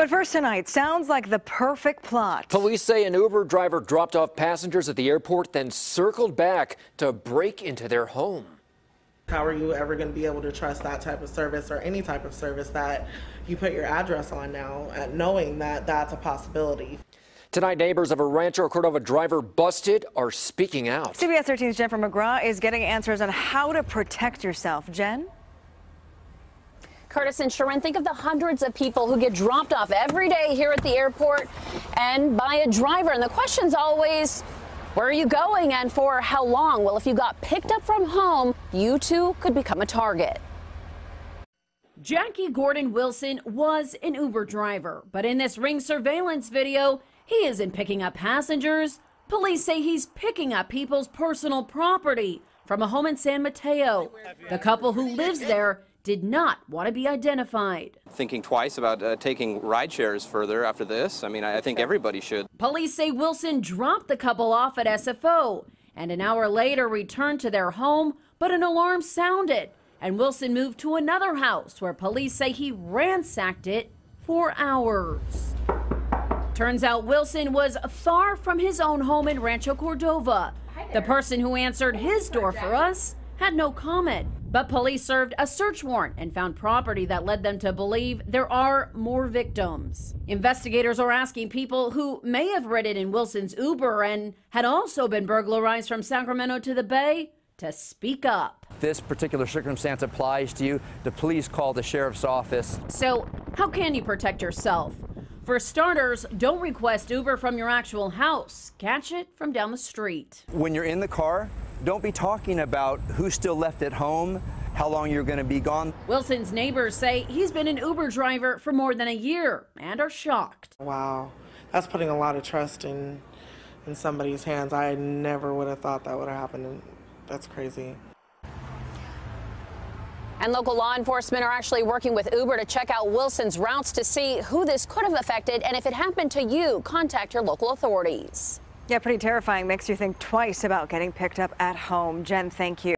But first tonight, sounds like the perfect plot. Police say an Uber driver dropped off passengers at the airport, then circled back to break into their home. How are you ever going to be able to trust that type of service or any type of service that you put your address on now, uh, knowing that that's a possibility? Tonight, neighbors of a Rancho Cordova driver busted are speaking out. CBS 13's Jennifer McGraw is getting answers on how to protect yourself. Jen? Curtis and Sharon, think of the hundreds of people who get dropped off every day here at the airport and by a driver. And the question's always, where are you going and for how long? Well, if you got picked up from home, you too could become a target. Jackie Gordon Wilson was an Uber driver, but in this ring surveillance video, he isn't picking up passengers. Police say he's picking up people's personal property from a home in San Mateo. The couple who lives there did not want to be identified. Thinking twice about uh, taking ride shares further after this. I mean, I think everybody should. Police say Wilson dropped the couple off at SFO and an hour later returned to their home, but an alarm sounded and Wilson moved to another house where police say he ransacked it for hours. Turns out Wilson was far from his own home in Rancho Cordova. The person who answered his door for us had no comment. But police served a search warrant and found property that led them to believe there are more victims. Investigators are asking people who may have ridden in Wilson's Uber and had also been burglarized from Sacramento to the Bay to speak up. This particular circumstance applies to you, to please call the sheriff's office. So, how can you protect yourself? For starters, don't request Uber from your actual house. Catch it from down the street. When you're in the car, don't be talking about who's still left at home, how long you're going to be gone. Wilson's neighbors say he's been an Uber driver for more than a year and are shocked. Wow, that's putting a lot of trust in in somebody's hands. I never would have thought that would have happened. That's crazy. And local law enforcement are actually working with Uber to check out Wilson's routes to see who this could have affected. And if it happened to you, contact your local authorities. Yeah, pretty terrifying. Makes you think twice about getting picked up at home. Jen, thank you.